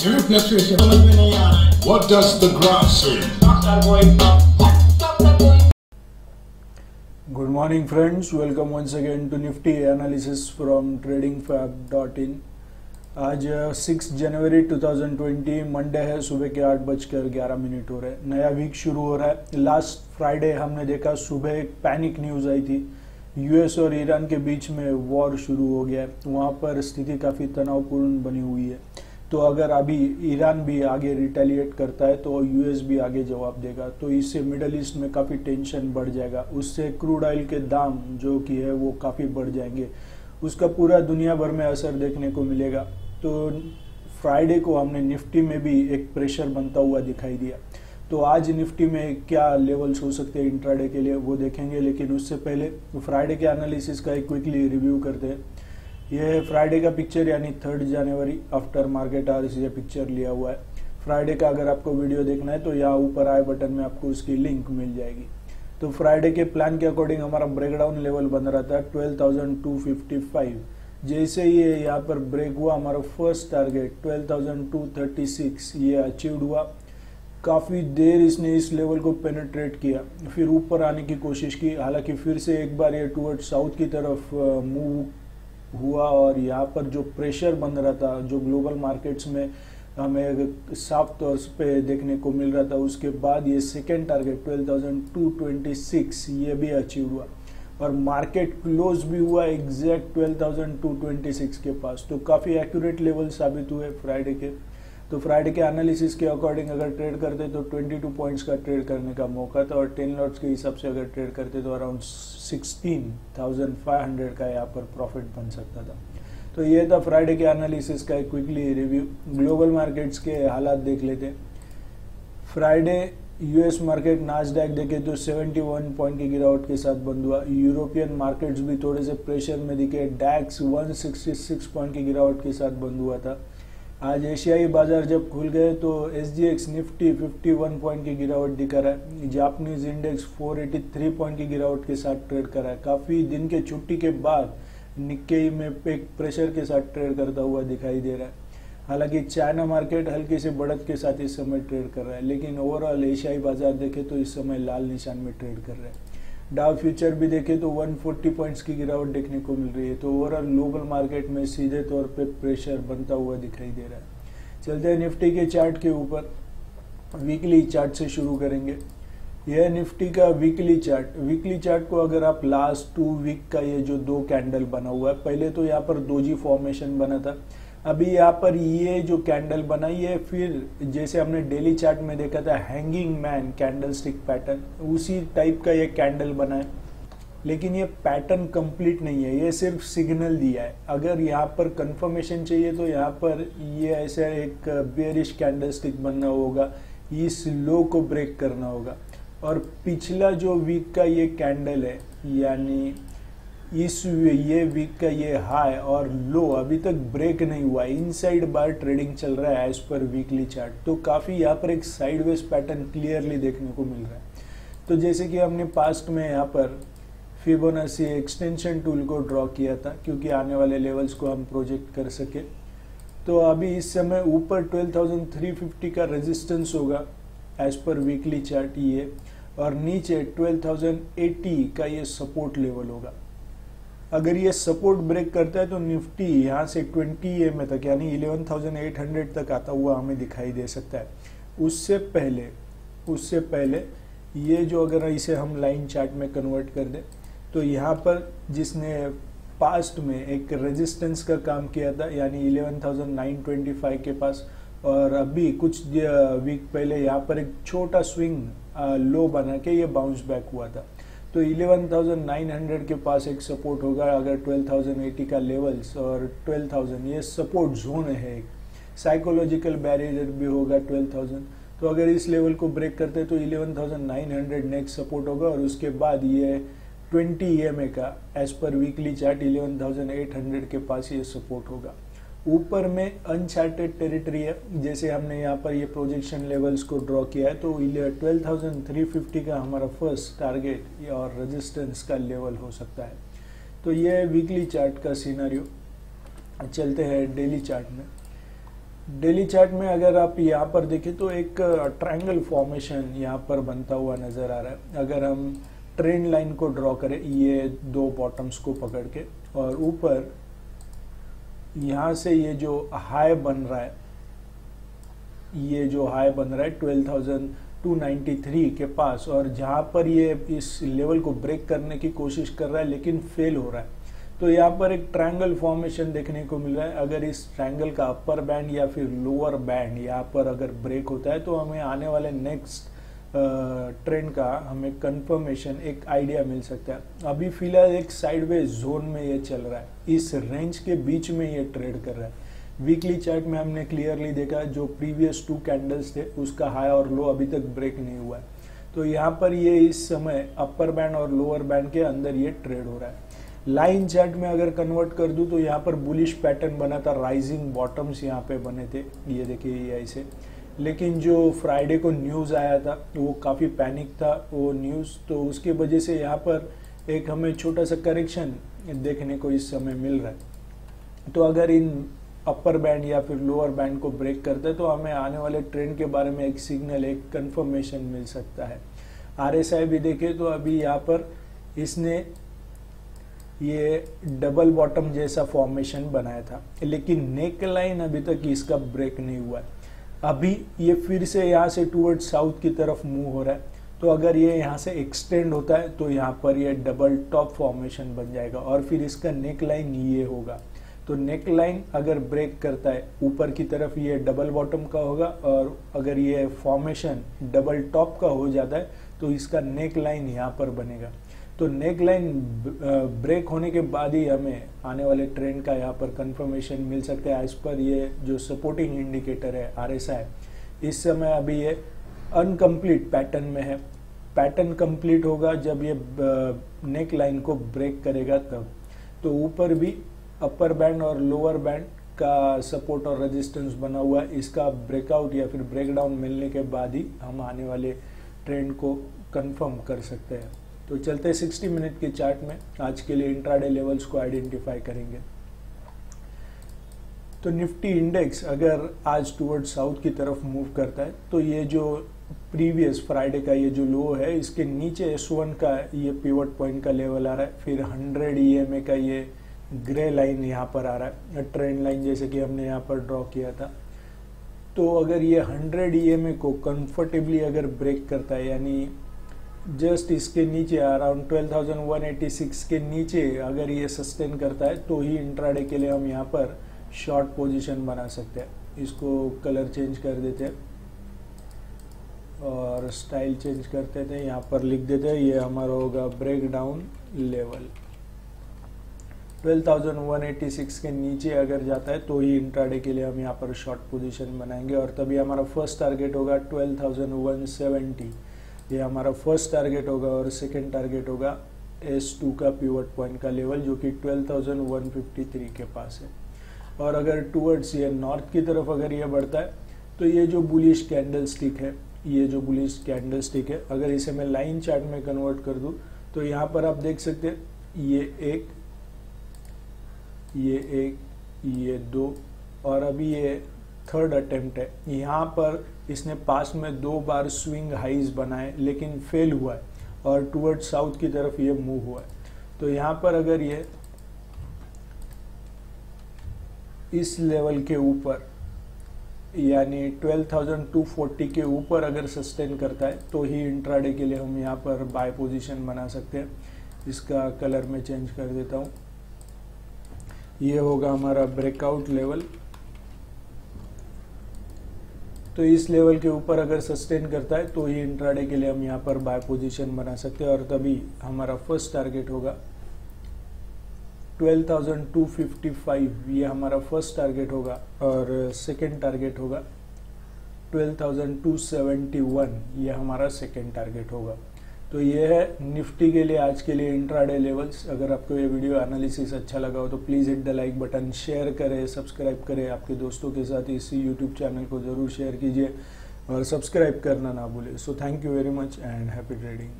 समझ में नहीं आ रहा है What does the graph say? Good morning, friends. Welcome once again to Nifty analysis from tradingfab.in. आज सिक्स जनवरी 2020 मंडे है सुबह के आठ बजकर ग्यारह मिनट हो रहे हैं नया वीक शुरू हो रहा है लास्ट फ्राइडे हमने देखा सुबह एक पैनिक न्यूज़ आई थी यूएस और ईरान के बीच में वॉर शुरू हो गया है वहाँ पर स्थिति काफ़ी तनावपूर्ण बनी हुई है तो अगर अभी ईरान भी आगे रिटेलिएट करता है तो यूएस भी आगे जवाब देगा। तो इससे मिडल ईस्ट में काफ़ी टेंशन बढ़ जाएगा। उससे क्रूड ऑयल के दाम जो कि है, वो काफ़ी बढ़ जाएँगे। उसका पूरा दुनिया भर में असर देखने को मिलेगा। तो फ्राइडे को हमने निफ्टी में भी एक प्रेशर बनता हुआ दिखाई दिया। तो आज निफ्टी में क्या लेवल्स हो सकते हैं इंट्राडे के लिए, वो देखेंगे। लेकिन उससे पहले फ्राइडे के एनालिसिस का एक क्विकली रिव्यू करते हैं। है फ्राइडे का पिक्चर यानी थर्ड जनवरी आफ्टर मार्केट आर ये पिक्चर लिया हुआ है। फ्राइडे का अगर आपको वीडियो देखना है तो यहाँ ऊपर आए बटन में आपको उसकी लिंक मिल जाएगी। तो फ्राइडे के प्लान के अकॉर्डिंग हमारा ब्रेकडाउन लेवल बन रहा था 12,255 जैसे ये यहाँ पर ब्रेक हुआ हमारा फ़र्स्ट टारगेट 12,236 ये अचीव हुआ। काफ़ी देर इसने इस लेवल को पेनिट्रेट किया। फिर ऊपर आने की कोशिश की हालाँकि फिर से एक बार ये टूवर्ड साउथ की तरफ़ मूव हुआ और यहाँ पर जो प्रेशर बन रहा था जो ग्लोबल मार्केट्स में हमें साफ़ तौर पे देखने को मिल रहा था उसके बाद ये सेकेंड टारगेट 12,226 ये भी अचीव हुआ। और मार्केट क्लोज भी हुआ एग्जैक्ट 12,226 के पास। तो काफ़ी एक्यूरेट लेवल साबित हुए फ्राइडे के। तो फ्राइडे के एनालिसिस के अकॉर्डिंग अगर ट्रेड करते तो 22 पॉइंट्स का ट्रेड करने का मौका था और 10 लॉट्स के हिसाब से अगर ट्रेड करते तो अराउंड 16,500 का यहाँ पर प्रॉफिट बन सकता था। तो ये था फ्राइडे के एनालिसिस का एक क्विकली रिव्यू ग्लोबल मार्केट्स के हालात देख लेते। फ्राइडे यूएस मार्केट नाजडैक देखे तो 71 पॉइंट की गिरावट के साथ बंद हुआ। यूरोपियन मार्केट्स भी थोड़े से प्रेशर में दिखे। डैक्स 166 पॉइंट की गिरावट के साथ बंद हुआ था। आज एशियाई बाज़ार जब खुल गए तो S G X Nifty 51 point की गिरावट दिखा रहा है। जापानीज इंडेक्स 483 पॉइंट की गिरावट के साथ ट्रेड कर रहा है। काफ़ी दिन के छुट्टी के बाद निक्केई में एक प्रेशर के साथ ट्रेड करता हुआ दिखाई दे रहा है। हालाँकि चाइना मार्केट हल्के से बढ़त के साथ इस समय ट्रेड कर रहा है, लेकिन ओवरऑल एशियाई बाज़ार देखे तो इस समय लाल निशान में ट्रेड कर रहे हैं। डाउ फ्यूचर भी देखे तो 140 पॉइंट्स की गिरावट देखने को मिल रही है। तो ओवरऑल ग्लोबल मार्केट में सीधे तौर पे प्रेशर बनता हुआ दिखाई दे रहा है। चलते हैं निफ्टी के चार्ट के ऊपर। वीकली चार्ट से शुरू करेंगे। यह निफ्टी का वीकली चार्ट वीकली चार्ट को अगर आप लास्ट टू वीक का ये जो दो कैंडल बना हुआ है, पहले तो यहाँ पर दो जी फॉर्मेशन बना था। अभी यहाँ पर ये जो कैंडल बनाई है, फिर जैसे हमने डेली चार्ट में देखा था hanging man candle stick pattern उसी टाइप का ये कैंडल बना है। लेकिन ये पैटर्न कंप्लीट नहीं है, ये सिर्फ़ सिग्नल दिया है। अगर यहाँ पर कंफर्मेशन चाहिए तो यहाँ पर ये ऐसा एक बेरिश कैंडल स्टिक बनना होगा, इस लो को ब्रेक करना होगा। और पिछला जो वीक का ये कैंडल है, यानी इस ये वीक का ये हाई और लो अभी तक ब्रेक नहीं हुआ। इनसाइड बार ट्रेडिंग चल रहा है एज पर वीकली चार्ट तो काफ़ी यहाँ पर एक साइडवेज पैटर्न क्लियरली देखने को मिल रहा है। तो जैसे कि हमने पास्ट में यहाँ पर फिबोनाची एक्सटेंशन टूल को ड्रॉ किया था क्योंकि आने वाले लेवल्स को हम प्रोजेक्ट कर सके। तो अभी इस समय ऊपर 12,350 का रेजिस्टेंस होगा एज पर वीकली चार्ट ये और नीचे 12,080 का ये सपोर्ट लेवल होगा। अगर ये सपोर्ट ब्रेक करता है तो निफ्टी यहाँ से 20 एम तक यानी 11,800 तक आता हुआ हमें दिखाई दे सकता है। उससे पहले उससे पहले ये जो अगर इसे हम लाइन चार्ट में कन्वर्ट कर दें तो यहाँ पर जिसने पास्ट में एक रेजिस्टेंस का काम किया था यानी 11,925 के पास और अभी कुछ वीक पहले यहाँ पर एक छोटा स्विंग लो बना के ये बाउंस बैक हुआ था। तो 11,900 के पास एक सपोर्ट होगा अगर 12,080 का लेवल्स और 12,000 ये सपोर्ट जोन है एक। साइकोलॉजिकल बैरियर भी होगा 12,000 तो अगर इस लेवल को ब्रेक करते तो 11,900 नेक्स्ट सपोर्ट होगा और उसके बाद ये 20 ई का एज पर वीकली चार्ट 11,800 के पास ये सपोर्ट होगा। ऊपर में अनचार्टेड टेरिटरी है। जैसे हमने यहाँ पर ये प्रोजेक्शन लेवल्स को ड्रॉ किया है तो 12,350 का हमारा फ़र्स्ट टारगेट और रेजिस्टेंस का लेवल हो सकता है। तो ये वीकली चार्ट का सीनारियो चलते हैं डेली चार्ट में। डेली चार्ट में अगर आप यहाँ पर देखें तो एक ट्रायंगल फॉर्मेशन यहाँ पर बनता हुआ नज़र आ रहा है। अगर हम ट्रेंड लाइन को ड्रॉ करें ये दो बॉटम्स को पकड़ के और ऊपर यहाँ से ये जो हाई बन रहा है, ये जो हाई बन रहा है twelve thousand two ninety three के पास और जहाँ पर ये इस लेवल को ब्रेक करने की कोशिश कर रहा है लेकिन फेल हो रहा है। तो यहाँ पर एक ट्रायंगल फॉर्मेशन देखने को मिल रहा है। अगर इस ट्रायंगल का अपर बैंड या फिर लोअर बैंड यहाँ पर अगर ब्रेक होता है तो हमें आने वाले नेक्स्ट ट्रेंड का हमें कंफर्मेशन एक आइडिया मिल सकता है। अभी फ़िलहाल एक साइडवेज जोन में ये चल रहा है। इस रेंज के बीच में ये ट्रेड कर रहा है। वीकली चार्ट में हमने क्लियरली देखा जो प्रीवियस टू कैंडल्स थे, उसका हाई और लो अभी तक ब्रेक नहीं हुआ है। तो यहाँ पर ये इस समय अपर बैंड और लोअर बैंड के अंदर ये ट्रेड हो रहा है। लाइन चार्ट में अगर कन्वर्ट कर दूँ तो यहाँ पर बुलिश पैटर्न बना था। राइजिंग बॉटम्स यहाँ पे बने थे। ये देखिए ये ऐसे लेकिन जो फ्राइडे को न्यूज़ आया था, वो काफ़ी पैनिक था। वो न्यूज़ तो उसके वजह से यहाँ पर एक हमें छोटा सा करेक्शन देखने को इस समय मिल रहा है। तो अगर इन अपर बैंड या फिर लोअर बैंड को ब्रेक करते तो हमें आने वाले ट्रेंड के बारे में एक सिग्नल एक कंफर्मेशन मिल सकता है। आरएसआई भी देखें तो अभी यहाँ पर इसने ये डबल बॉटम जैसा फॉर्मेशन बनाया था। लेकिन नेक लाइन अभी तक इसका ब्रेक नहीं हुआ है। अभी ये फिर से यहाँ से टूवर्ड साउथ की तरफ़ मूव हो रहा है। तो अगर ये यहाँ से एक्सटेंड होता है तो यहाँ पर ये डबल टॉप फॉर्मेशन बन जाएगा और फिर इसका नेक लाइन ये होगा। तो नेक लाइन अगर ब्रेक करता है, ऊपर की तरफ़ ये डबल बॉटम का होगा और अगर ये फॉर्मेशन डबल टॉप का हो जाता है तो इसका नेक लाइन यहाँ पर बनेगा। तो नेक लाइन ब्रेक होने के बाद ही हमें आने वाले ट्रेंड का यहाँ पर कंफर्मेशन मिल सकता है। एज पर ये जो सपोर्टिंग इंडिकेटर है आरएसआई इस समय अभी ये अनकम्प्लीट पैटर्न में है। पैटर्न कंप्लीट होगा जब ये नेक लाइन को ब्रेक करेगा तब। तो ऊपर भी अपर बैंड और लोअर बैंड का सपोर्ट और रेजिस्टेंस बना हुआ है। इसका ब्रेकआउट या फिर ब्रेकडाउन मिलने के बाद ही हम आने वाले ट्रेंड को कंफर्म कर सकते हैं। तो चलते 60 मिनट के चार्ट में। आज के लिए इंट्राडे लेवल्स को आइडेंटिफाई करेंगे। तो निफ्टी इंडेक्स अगर आज टूवर्ड साउथ की तरफ़ मूव करता है तो ये जो प्रीवियस फ्राइडे का ये जो लो है, इसके नीचे एस वन का ये पिवट पॉइंट का लेवल आ रहा है। फिर 100 ईएमए का ये ग्रे लाइन यहाँ पर आ रहा है। ट्रेंड लाइन जैसे कि हमने यहाँ पर ड्रॉ किया था। तो अगर ये 100 ईएमए को कंफर्टेबली अगर ब्रेक करता है, यानी जस्ट इसके नीचे अराउंड 12,186 के नीचे अगर ये सस्टेन करता है तो ही इंट्राडे के लिए हम यहाँ पर शॉर्ट पोजीशन बना सकते हैं। इसको कलर चेंज कर देते हैं और स्टाइल चेंज करते थे यहाँ पर लिख देते हैं ये हमारा होगा ब्रेक डाउन लेवल 12,186 के नीचे अगर जाता है तो ही इंट्राडे के लिए हम यहाँ पर शॉर्ट पोजीशन बनाएँगे और तभी हमारा फ़र्स्ट टारगेट होगा 12,170 ये हमारा फ़र्स्ट टारगेट होगा और सेकेंड टारगेट होगा एस टू का पीवट पॉइंट का लेवल जो कि 12,153 के पास है। और अगर टूवर्ड्स ये नॉर्थ की तरफ़ अगर ये बढ़ता है तो ये जो बुलिश कैंडल स्टिक है ये जो बुलिश कैंडल स्टिक है अगर इसे मैं लाइन चार्ट में कन्वर्ट कर दूँ तो यहाँ पर आप देख सकते हैं ये एक ये एक ये दो और अभी ये थर्ड अटेम्प्ट है। यहाँ पर इसने पास में दो बार स्विंग हाइज बनाए लेकिन फेल हुआ है और टूवर्ड साउथ की तरफ़ ये मूव हुआ है। तो यहाँ पर अगर ये इस लेवल के ऊपर यानी 12,240 के ऊपर अगर सस्टेन करता है तो ही इंट्राडे के लिए हम यहाँ पर बाय पोजीशन बना सकते हैं। इसका कलर में चेंज कर देता हूँ। ये होगा हमारा ब्रेकआउट लेवल तो इस लेवल के ऊपर अगर सस्टेन करता है तो ये इंट्राडे के लिए हम यहाँ पर बाय पोजीशन बना सकते हैं। और तभी हमारा फ़र्स्ट टारगेट होगा 12,255 ये हमारा फ़र्स्ट टारगेट होगा और सेकेंड टारगेट होगा 12,271 ये हमारा सेकेंड टारगेट होगा। तो ये है निफ्टी के लिए आज के लिए इंट्राडे लेवल्स अगर आपको ये वीडियो एनालिसिस अच्छा लगा हो तो please hit the like button share करें सब्सक्राइब करें। आपके दोस्तों के साथ इसी यूट्यूब चैनल को ज़रूर शेयर कीजिए और सब्सक्राइब करना ना भूलें। So thank you very much and happy trading